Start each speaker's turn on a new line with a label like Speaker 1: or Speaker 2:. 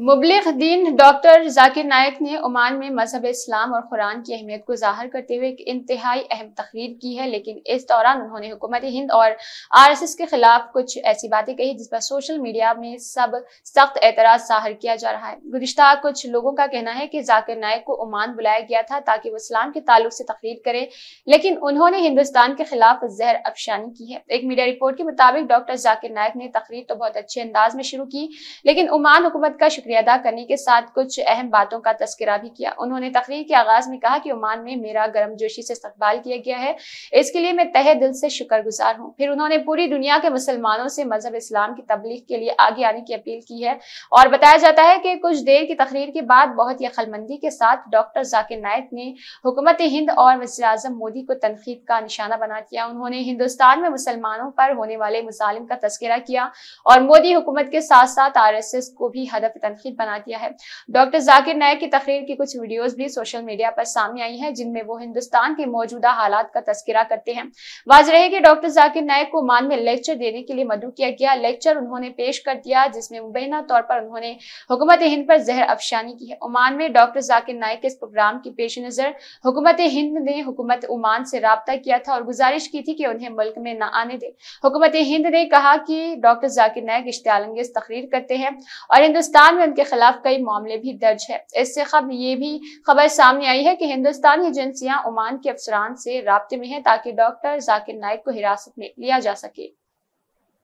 Speaker 1: मुबलिक दीन doctor Zakir नायक ने Oman में मज़हब इस्लाम और कुरान की अहमियत को ज़ाहिर करते हुए एक इंतहाई अहम तकरीर की है, लेकिन इस दौरान उन्होंने हुकूमत हिंद और आर एस एस के खिलाफ कुछ ऐसी बातें कही जिस पर सोशल मीडिया में सब सख्त एतराज़ ज़ाहिर किया जा रहा है। गुजशत कुछ लोगों का कहना है कि जाकिर नायक को ओमान बुलाया गया था ताकि वो इस्लाम के ताल्लुक से तकरीर करे, लेकिन उन्होंने हिंदुस्तान के खिलाफ जहर अफशानी की है। एक मीडिया रिपोर्ट के मुताबिक डॉक्टर जाकिर नायक ने तकरीर तो बहुत अच्छे अंदाज में शुरू की, लेकिन ओमान हुकूमत का अदा करने के साथ कुछ अहम बातों का तस्करा भी किया। उन्होंने तकरीर के आगाज़ में कहा कि ओमान में मेरा गर्म जोशी से इस्तकबाल किया गया है। इसके लिए मैं तहे दिल से शुक्रगुजार हूँ। फिर उन्होंने पूरी दुनिया के मुसलमानों से मज़हब इस्लाम की तबलीग के लिए आगे आने की अपील की है और बताया जाता है कि कुछ देर की तकरीर के बाद बहुत ही अखलमंदी के साथ डॉक्टर जाकिर नायक ने हुकूमत हिंद और वजी अजम मोदी को तनकीद का निशाना बना दिया उन्होंने हिंदुस्तान में मुसलमानों पर होने वाले मुसालिम का तस्करा किया और मोदी हुकूमत के साथ साथ आर को भी हदफ तनकीद बना दिया है। डॉक्टर जाकिर नायक की तकरीर की कुछ वीडियोस भी सोशल मीडिया पर सामने आई है, जिनमें वो हिंदुस्तान के मौजूदा हालात का तस्करा करते हैं। वाज रहे कि डॉक्टर जाकिर नायक को मान में लेक्चर देने के लिए मदू किया गया। लेक्चर उन्होंने पेश कर दिया, जिसमें मुबैना तौर पर उन्होंने हुकूमत हिंद पर जहर अफशानी की है। ओमान में डॉक्टर जाकिर नायक के इस प्रोग्राम की पेश नज़र हुकूमत हिंद ने हुकूमत ओमान से रबता किया था और गुजारिश की थी कि उन्हें मुल्क में न आने दे। हुकूमत हिंद ने कहा कि डॉक्टर जाकिर नायक इश्तालंगेज तकरीर करते हैं और हिंदुस्तान में उनके खिलाफ कई मामले भी दर्ज है। इससे खबर ये भी खबर सामने आई है कि हिंदुस्तानी एजेंसियाँ ओमान के अफसरान से रबते में है ताकि डॉक्टर जाकिर नाइक को हिरासत में लिया जा सके।